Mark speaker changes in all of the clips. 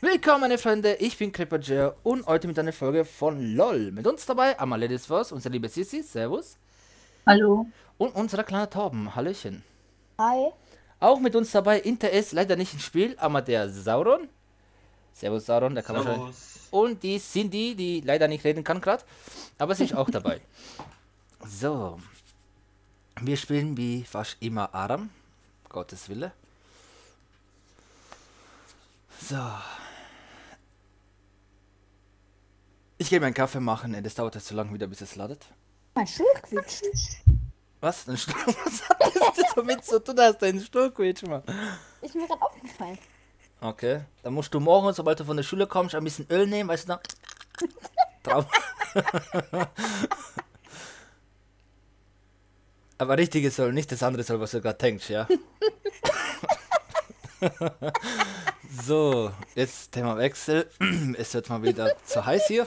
Speaker 1: Willkommen meine Freunde, ich bin Creeper und heute mit einer Folge von LOL. Mit uns dabei einmal Ladies First, unsere liebe Sissi, Servus.
Speaker 2: Hallo.
Speaker 1: Und unser kleiner Torben, Hallöchen.
Speaker 2: Hi.
Speaker 1: Auch mit uns dabei, Inter ist leider nicht im Spiel, aber der Sauron. Servus Sauron, der kann man schon. Und die Cindy, die leider nicht reden kann gerade, aber sie ist auch dabei. So. Wir spielen wie fast immer Aram. Gottes Wille. So. Ich gehe meinen Kaffee machen, das dauert jetzt so lange wieder, bis es ladet.
Speaker 2: Mein Stuhl quietscht.
Speaker 1: Was? Dein Stuhl? Was hat das damit zu tun, dass dein Stuhl quietscht, Mann?
Speaker 2: Ist mir gerade aufgefallen.
Speaker 1: Okay. Dann musst du morgen, sobald du von der Schule kommst, ein bisschen Öl nehmen, weißt du noch? Drauf. Aber richtiges soll, nicht das andere soll, was du gerade denkst, ja? so, jetzt Thema Wechsel. Es wird mal wieder zu heiß hier.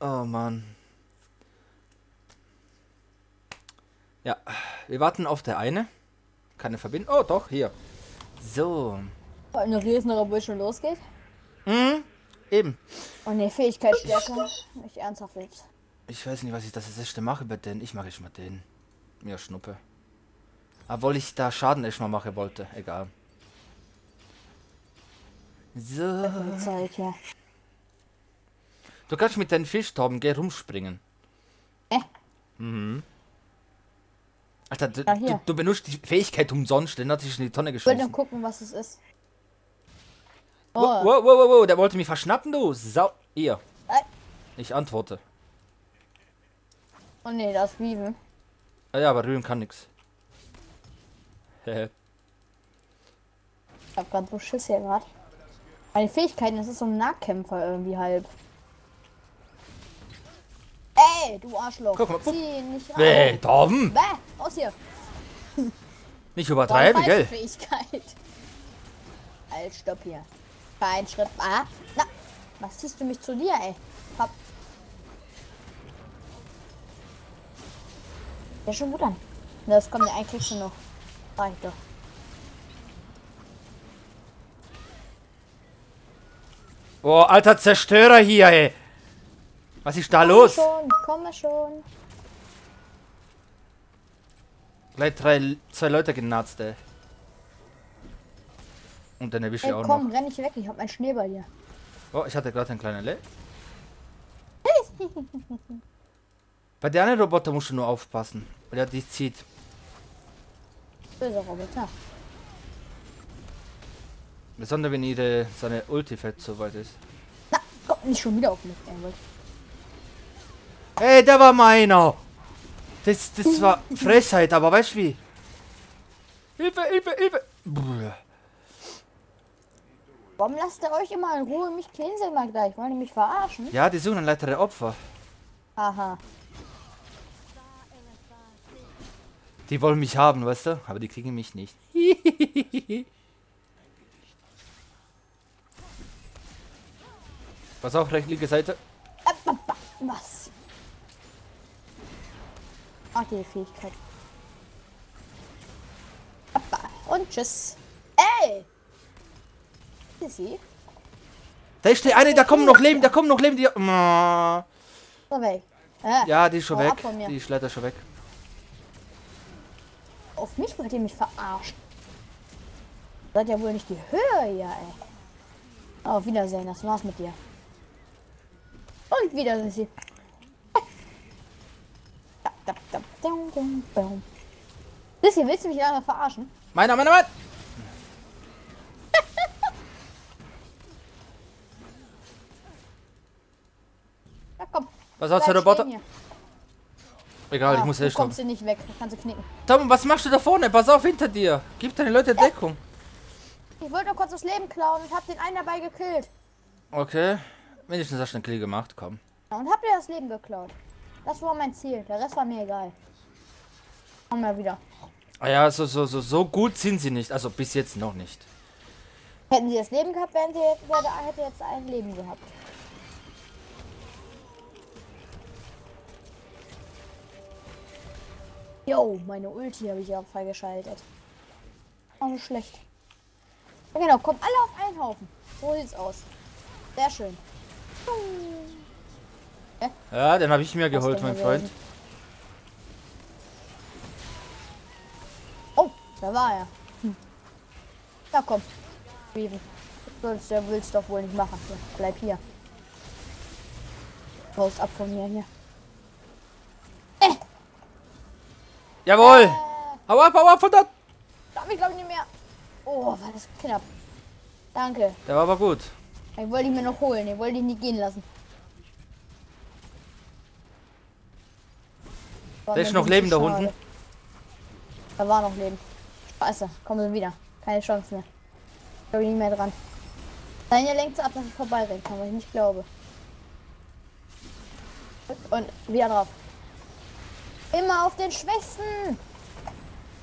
Speaker 1: Oh Mann. Ja, wir warten auf der eine. Keine Verbindung. Oh, doch, hier. So.
Speaker 2: Eine Riesen, obwohl schon losgeht.
Speaker 1: Hm, eben.
Speaker 2: Und die Fähigkeitsstärke. Nicht ernsthaft jetzt.
Speaker 1: Ich weiß nicht, was ich das erste mache bei den. Ich mache ich mal den. Mir Schnuppe. Obwohl ich da Schaden erstmal mache wollte. Egal. So.
Speaker 2: Zeit, ja.
Speaker 1: Du kannst mit deinen Fischtorben geh rumspringen.
Speaker 2: Äh.
Speaker 1: Mhm. Alter, du,
Speaker 2: Ja,
Speaker 1: du, du benutzt die Fähigkeit umsonst, den hat sich in die Tonne
Speaker 2: Ich wollte
Speaker 1: geschossen.
Speaker 2: nur gucken, was es ist.
Speaker 1: Wow,
Speaker 2: Oh,
Speaker 1: wow, wow, wow, der wollte mich verschnappen, du Sau. Ihr.
Speaker 2: Äh.
Speaker 1: Ich antworte.
Speaker 2: oh nee, das ist Bieben.
Speaker 1: Ah ja, aber rühren kann nix.
Speaker 2: Ich hab grad so Schiss hier gerade. Meine Fähigkeiten, das ist so ein Nahkämpfer irgendwie halb. Du Arschloch.
Speaker 1: Guck mal, guck.
Speaker 2: Zieh nicht
Speaker 1: Nee,
Speaker 2: auf.
Speaker 1: Torben!
Speaker 2: Bäh, aus hier.
Speaker 1: Nicht übertreiben, gell?
Speaker 2: Fähigkeit. Halt, stopp hier. Kein Schritt. Ah, na, was ziehst du mich zu dir, ey? Hopp. Ja, schon gut an. Das kommt, einen kriegst du noch. Reicht doch.
Speaker 1: Oh, alter Zerstörer hier, ey. Was ist da
Speaker 2: Komm
Speaker 1: los?
Speaker 2: schon, komme schon.
Speaker 1: Gleich drei, zwei Leute genatzt, ey. Und dann erwische ich auch
Speaker 2: komm,
Speaker 1: noch.
Speaker 2: renn nicht weg. Ich hab einen Schnee bei dir.
Speaker 1: Oh, ich hatte gerade einen kleinen Le. Bei der anderen Roboter musst du nur aufpassen. Weil er dich zieht.
Speaker 2: Böser Roboter.
Speaker 1: Besonders wenn ihre seine Ulti fett so weit ist.
Speaker 2: Na, komm nicht schon wieder auf mich. Ey, wollt-
Speaker 1: Ey, der war meiner! Das, das war Frechheit, aber weißt du wie? Hilfe, Hilfe, Hilfe! Brr.
Speaker 2: Warum lasst ihr euch immer in Ruhe? Mich sie mal gleich. Wollen die mich verarschen?
Speaker 1: Ja, die suchen ein weitere Opfer.
Speaker 2: Aha.
Speaker 1: Die wollen mich haben, weißt du? Aber die kriegen mich nicht. Pass auf, rechte linke Seite.
Speaker 2: Äh, Was? Ach, die Fähigkeit. Appa. Und tschüss. Ey! Ist sie?
Speaker 1: Da ist der eine, da kommen noch Leben, da kommen noch Leben, die.
Speaker 2: So weg. Äh,
Speaker 1: Ja, die ist schon weg. Die ist leider schon weg.
Speaker 2: Auf mich wollt ihr mich verarschen. Seid ja wohl nicht die Höhe hier, ey. Auf Wiedersehen, das war's mit dir. Und wieder sind sie. Da, da, da, dum, dum, dum. Sissi, willst du mich lange verarschen?
Speaker 1: Meiner, meiner, meiner!
Speaker 2: Ja, komm.
Speaker 1: Was hast
Speaker 2: bleib
Speaker 1: du, Roboter? Egal, ich
Speaker 2: Ah,
Speaker 1: muss
Speaker 2: du
Speaker 1: echt kommen.
Speaker 2: kommst nicht weg, du kannst sie knicken.
Speaker 1: Tom, was machst du da vorne? Pass auf hinter dir. Gib deine Leute Deckung.
Speaker 2: Ich wollte nur kurz das Leben klauen und hab den einen dabei gekillt.
Speaker 1: Okay. Wenigstens hast du einen Kill gemacht, komm.
Speaker 2: Ja, Und hab dir das Leben geklaut. Das war mein Ziel. Der Rest war mir egal. Komm mal wieder.
Speaker 1: Ah ja, so, so, so, so gut sind sie nicht. Also bis jetzt noch nicht.
Speaker 2: Hätten sie das Leben gehabt, wären sie jetzt, hätte jetzt ein Leben gehabt. Jo, meine Ulti habe ich auch freigeschaltet. Auch nicht schlecht. Ja, genau, kommt alle auf einen Haufen. So sieht's aus. Sehr schön.
Speaker 1: Ja, den habe ich mir geholt, mein Freund.
Speaker 2: Oh, da war er. Hm. Ja, komm. Steven. Das willst du doch wohl nicht machen. Ja, bleib hier. Raus ab von mir hier.
Speaker 1: Äh. Jawohl! Äh. Hau ab, hau ab von dort!
Speaker 2: Darf ich glaube ich nicht mehr. Oh, war das knapp. Danke.
Speaker 1: Der war aber gut.
Speaker 2: Ich wollte ihn mir noch holen. Ich wollte ihn nicht gehen lassen.
Speaker 1: Der ist noch Leben da unten.
Speaker 2: Da war noch Leben. Scheiße, kommen sie wieder. Keine Chance mehr. Ich glaube nicht mehr dran. Deine lenkt ab, dass ich vorbeirennen kann, weil ich nicht glaube. Und wieder drauf. Immer auf den Schwächsten.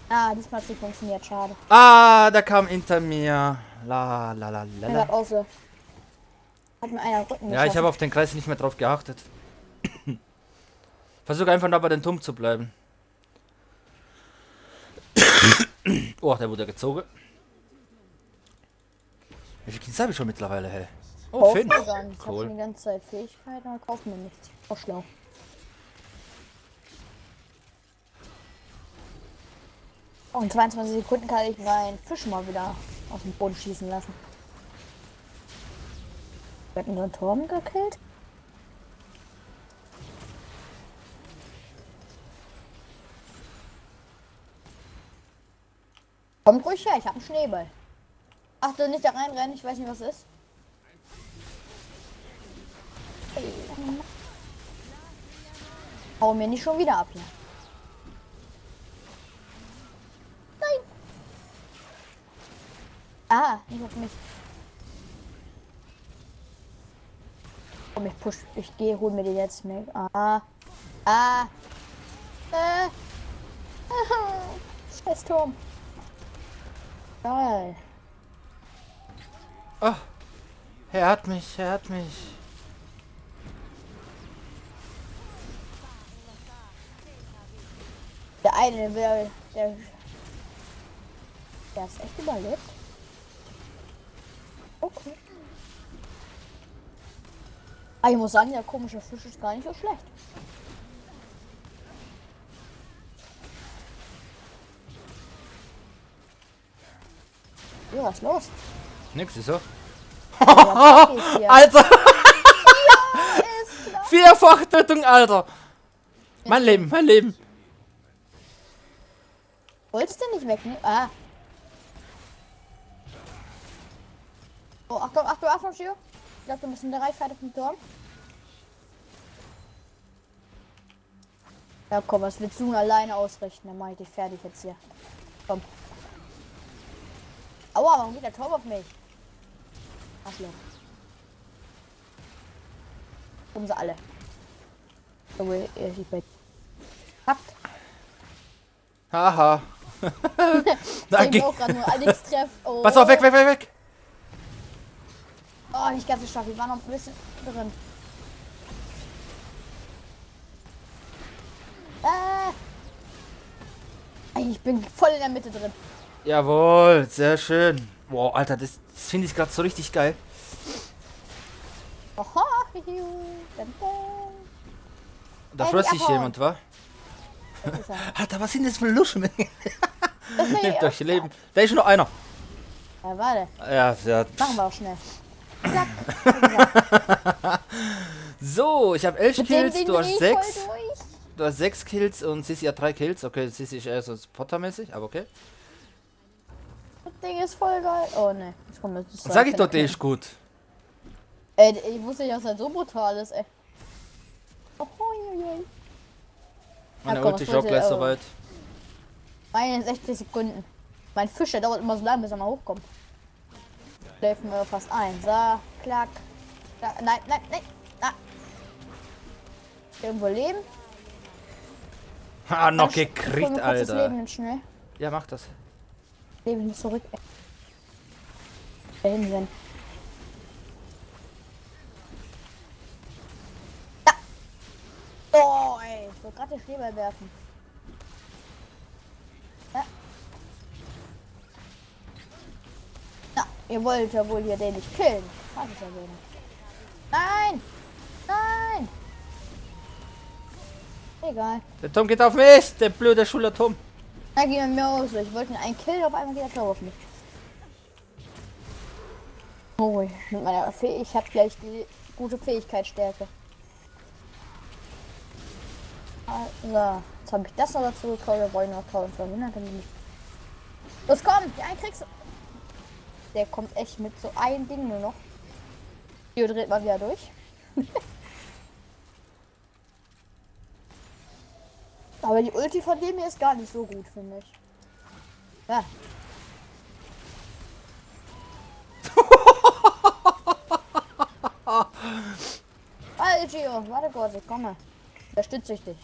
Speaker 2: Ah, diesmal hat sie funktioniert. Schade.
Speaker 1: Ah, da kam hinter mir. La la la la. la.
Speaker 2: Auch so. Hat mir einer
Speaker 1: Rücken Ja, ich habe auf den Kreis nicht mehr drauf geachtet. Versuche einfach da bei den Turm zu bleiben. Oh, der wurde gezogen. Wie viel Kills habe ich schon mittlerweile, hey?
Speaker 2: Oh, fünf. Ich cool. habe die ganze Zeit Fähigkeiten, aber kaufen mir nichts. Auch schlau. Oh, in 22 Sekunden kann ich meinen Fisch mal wieder aus dem Boden schießen lassen. Wir hatten einen Turm gekillt. Kommt ruhig her, ich habe einen Schneeball. Ach, du nicht da reinrennen, ich weiß nicht, was ist. Hau mir nicht schon wieder ab hier. Nein. Ah, nicht auf mich. Komm, ich push. Ich gehe, hol mir die jetzt mit. Ah. Ah. Äh. Scheiß Turm. Geil.
Speaker 1: Oh. Er hat mich, er hat mich.
Speaker 2: Der eine, der, der, der ist echt überlebt. Okay. Aber ich muss sagen, der komische Fisch ist gar nicht so schlecht. Ja, was ist los?
Speaker 1: Nix, ist so. Alter! Ja, Vierfach-Tötung, Alter! Mein Leben, mein Leben!
Speaker 2: Wolltest du nicht weg, ne? Ah. Oh, Achtung, Achtung, Achtung, Schio. Ich glaube, du bist in der Reichweite vom Turm. Ja, komm, was willst du alleine ausrichten? Dann mach ich dich fertig jetzt hier. Komm. Aua, warum geht der Turm auf mich? Arschloch. Kommen sie alle. Obwohl, ihr sich bei. Habt.
Speaker 1: Haha.
Speaker 2: Danke. Ich auch gerade nur Alex treff.
Speaker 1: Oh. Pass auf, weg, weg, weg, weg.
Speaker 2: Oh, nicht ganz so stark. Ich war noch ein bisschen drin. Äh. Ich bin voll in der Mitte drin.
Speaker 1: Jawohl, sehr schön. Wow, Alter, das, das finde ich gerade so richtig geil. Da frösst sich jemand, wa? Alter, was sind das für Luschen? Nehmt euch Leben. Da ist noch einer.
Speaker 2: Ja, warte.
Speaker 1: Ja, ja.
Speaker 2: Machen wir auch schnell.
Speaker 1: so, ich habe elf Mit Kills, du hast sechs. Du hast sechs Kills und Sissi hat drei Kills. Okay, Sissi ist eher so Pottermäßig, aber okay.
Speaker 2: Das Ding ist voll geil. Oh ne,
Speaker 1: jetzt kommt das. Sag ich doch, der ist gut.
Speaker 2: Ey, ich wusste nicht, dass er so brutal ist, ey. Oh, hoi, hoi.
Speaker 1: Meine ja, Ulti ist auch gleich soweit.
Speaker 2: Meine 60 Sekunden. Mein Fisch, der dauert immer so lange, bis er mal hochkommt. Schläfen wir fast ein. So, klack. klack. Nein, nein, nein. Ah. Irgendwo leben.
Speaker 1: Ha, noch gekriegt, Alter.
Speaker 2: Leben schnell.
Speaker 1: Ja, mach das.
Speaker 2: Leben zurück. Sind. Ja. Oh, ey. Ich wollte gerade den Schneeball werfen. Ja. Ja, Ihr wollt ja wohl hier den nicht killen. Weiß ich ja wohl. Nein! Nein! Egal.
Speaker 1: Der Tom geht auf mich, der blöde Schuler Tom.
Speaker 2: Da gehen wir aus. Ich wollte einen killen, auf einmal geht er auf mich. Oh, mit Fäh ich habe gleich die gute Fähigkeitsstärke. Also, jetzt habe ich das noch dazu gekauft. Wir wollen noch 1200. Los, komm, der einen kriegst. Der kommt echt mit so ein Ding nur noch. Hier dreht mal wieder durch. Aber die Ulti von dem hier ist gar nicht so gut, finde ich. Ja. Warte, Gio, warte kurz, ich komme. Unterstütze ich dich.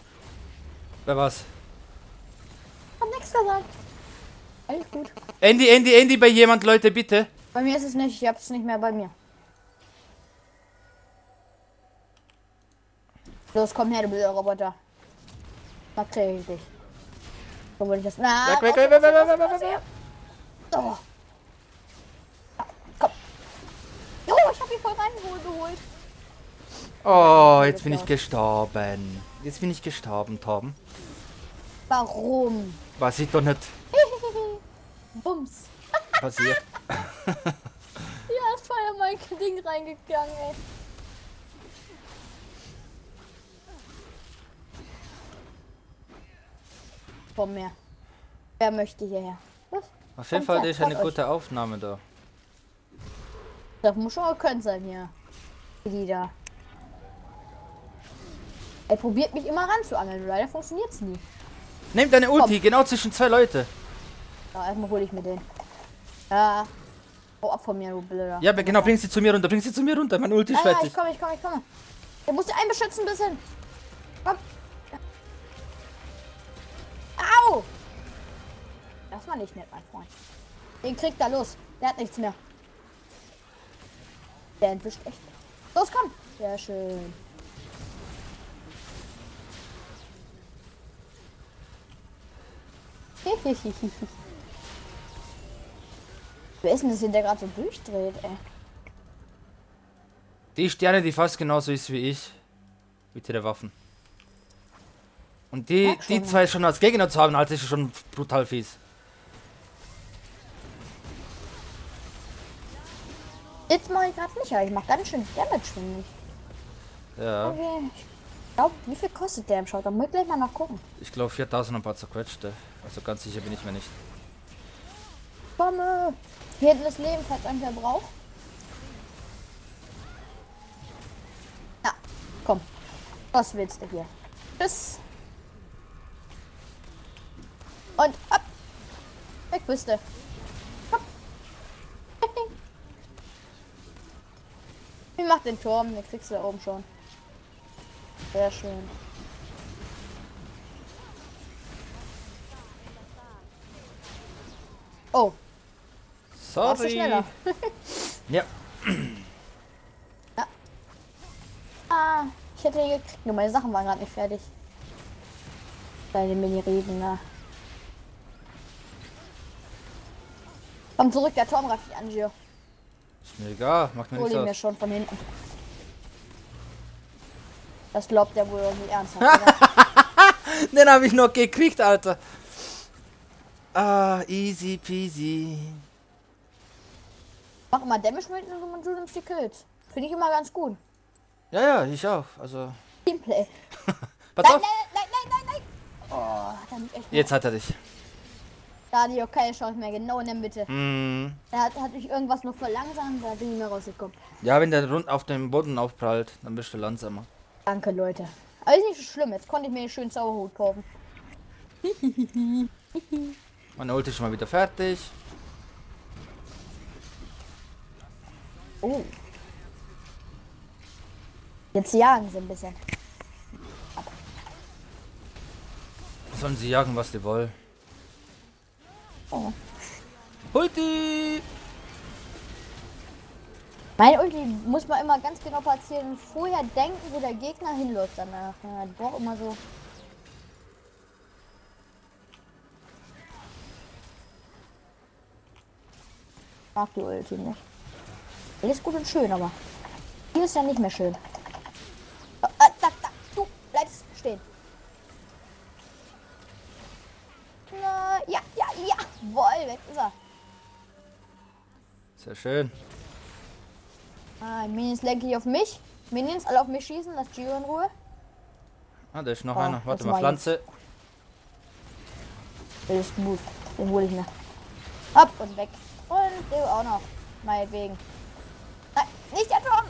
Speaker 1: Wer was?
Speaker 2: Hab nichts gesagt. Alles gut.
Speaker 1: Andy, Andy, Andy bei jemand, Leute, bitte.
Speaker 2: Bei mir ist es nicht, ich hab's nicht mehr bei mir. Los, komm her, du blöder Roboter. Mal krieg ich dich. So würde ich das. Na,
Speaker 1: Weg, weg, weg, weg, weg, weg, weg, weg, weg.
Speaker 2: Oh. Komm. Jo, ich hab ihn voll reingeholt.
Speaker 1: Oh, jetzt bin ich gestorben. Jetzt bin ich gestorben, Tom.
Speaker 2: Warum?
Speaker 1: Weiß ich doch nicht
Speaker 2: Bums.
Speaker 1: passiert.
Speaker 2: Ja, ist voll in mein Ding reingegangen, ey. Komm her. Wer möchte hierher? Was?
Speaker 1: Auf jeden
Speaker 2: Kommt
Speaker 1: Fall
Speaker 2: her,
Speaker 1: ist eine
Speaker 2: euch.
Speaker 1: gute Aufnahme da.
Speaker 2: Das muss schon können sein hier. Die da. Er probiert mich immer ranzuangeln. Leider funktioniert's nie.
Speaker 1: Nimm deine Ulti, genau zwischen zwei Leute.
Speaker 2: Ja, erstmal hole ich mir den. Ja. Hau ab von mir, du Blöder.
Speaker 1: Ja, genau, bring sie zu mir runter, bring sie zu mir runter. Mein Ulti ist
Speaker 2: Ja, ja,
Speaker 1: fertig.
Speaker 2: ich komme, ich komme, ich komme. Der muss dir einen beschützen ein bisschen. War nicht nett, mein Freund. Den kriegt er los. Der hat nichts mehr. Der entwischt echt. Los, komm. Sehr schön. Wer ist denn das hier, der gerade so durchdreht, ey?
Speaker 1: Die Sterne, die fast genauso ist wie ich. Mit ihrer Waffen. Und die, die zwei schon als Gegner zu haben, halt ist schon brutal fies.
Speaker 2: Jetzt mache ich gerade nicht, aber ich mache ganz schön Damage, finde ich.
Speaker 1: Ja,
Speaker 2: Okay. Ich glaube, wie viel kostet der im Shop? Da muss ich gleich mal nachgucken.
Speaker 1: ich glaube 4000 ein paar zerquetschte. Also ganz sicher bin ich mir nicht.
Speaker 2: Komme! Hier hinten ist Leben, falls irgendwer braucht. Ja, komm. Was willst du hier? Tschüss. Und ab. Weg bist du. Wie macht den Turm? Den kriegst du da oben schon. Sehr schön. Oh,
Speaker 1: Sorry.
Speaker 2: schneller?
Speaker 1: Ja,
Speaker 2: Ah, ich hätte ihn gekriegt, nur meine Sachen waren gerade nicht fertig. Deine Mini-Reden, ne? Komm zurück, der Turm greift dich an, Gio.
Speaker 1: Ist mir egal, macht mir nichts
Speaker 2: ihn mir
Speaker 1: aus.
Speaker 2: schon von hinten. Das glaubt er wohl irgendwie ernsthaft.
Speaker 1: Den habe ich noch gekriegt, Alter. Ah, easy peasy.
Speaker 2: Mach immer Damage mit und du nimmst die Kills. Finde ich immer ganz gut.
Speaker 1: Ja, ja, ich auch. Also,
Speaker 2: Teamplay. Nein, nein, nein, nein, nein, nein. Oh, echt.
Speaker 1: Jetzt hat er dich.
Speaker 2: Da hatte ich auch keine Chance mehr, genau in der Mitte.
Speaker 1: Mm.
Speaker 2: Da hat, hat mich irgendwas noch verlangsamt, da bin ich mehr rausgekommen.
Speaker 1: Ja, wenn der rund auf dem Boden aufprallt, dann bist du langsamer.
Speaker 2: Danke, Leute. Aber ist nicht so schlimm. Jetzt konnte ich mir einen schönen Zauberhut kaufen.
Speaker 1: Meine Ulti ist schon mal wieder fertig.
Speaker 2: Oh. Jetzt jagen sie ein bisschen.
Speaker 1: Sollen sie jagen, was die wollen.
Speaker 2: Oh.
Speaker 1: Ulti!
Speaker 2: Mein Ulti muss man immer ganz genau platzieren vorher denken, wo der Gegner hinläuft danach. Ja, ich brauche immer so. mag die Ulti nicht. Alles gut und schön, aber hier ist ja nicht mehr schön. Oh, äh, da, da, du bleibst stehen. Ja. Woll, weg ist er.
Speaker 1: Sehr schön.
Speaker 2: Ah, Minions lenke ich auf mich. Minions alle auf mich schießen, lass Gio in Ruhe.
Speaker 1: Ah, da ist noch oh, einer. Warte mal, Pflanze.
Speaker 2: Das ist gut. Den hole ich mir. Ab und weg. Und der auch noch. Meinetwegen. Nein, nicht der Turm!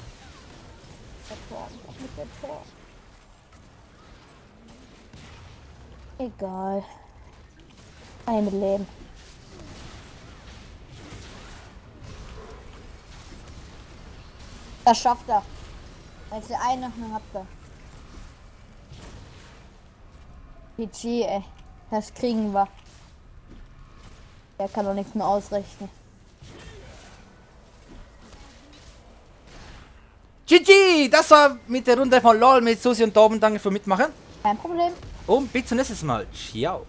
Speaker 2: Der Turm, nicht der Turm. Egal. Mit leben. Das schafft er. Wenn ihr eine noch habt ihr. PG, ey. Das kriegen wir. Der kann doch nichts mehr ausrichten.
Speaker 1: GG! Das war mit der Runde von LOL mit Susi und Torben. Danke für Mitmachen.
Speaker 2: Kein Problem.
Speaker 1: Und bis zum nächsten Mal. Ciao.